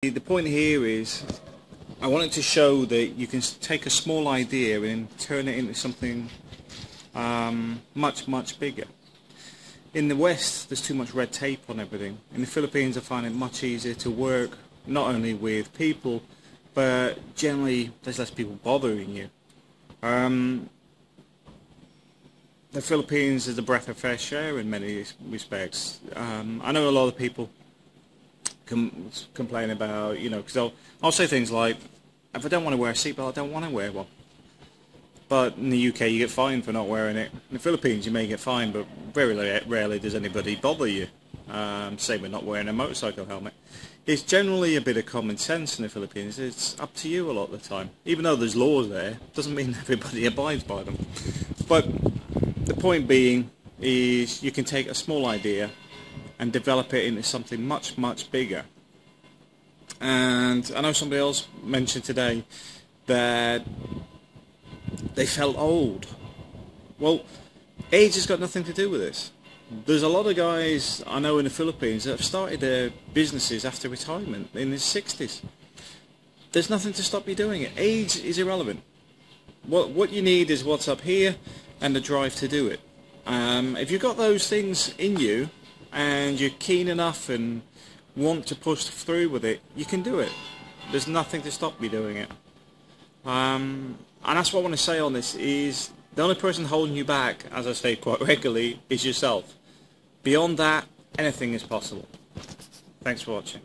The point here is I wanted to show that you can take a small idea and turn it into something um, much, much bigger. In the West, there's too much red tape on everything. In the Philippines, I find it much easier to work, not only with people, but generally there's less people bothering you. Um, the Philippines is a breath of fresh air in many respects. Um, I know a lot of people com complain about, you know, because I'll, I'll say things like, if I don't want to wear a seatbelt, I don't want to wear one. But in the UK, you get fined for not wearing it. In the Philippines, you may get fined, but very rarely does anybody bother you. Um, same with not wearing a motorcycle helmet. It's generally a bit of common sense in the Philippines. It's up to you a lot of the time. Even though there's laws there, doesn't mean everybody abides by them. But the point being is you can take a small idea and develop it into something much, much bigger. And I know somebody else mentioned today that they felt old. Well, age has got nothing to do with this. There's a lot of guys I know in the Philippines that have started their businesses after retirement in their 60s. There's nothing to stop you doing it. Age is irrelevant. What what you need is what's up here and the drive to do it. Um, if you've got those things in you, and you're keen enough and want to push through with it, you can do it. There's nothing to stop me doing it. Um, and that's what I want to say on this is the only person holding you back, as I say quite regularly, is yourself. Beyond that, anything is possible. Thanks for watching.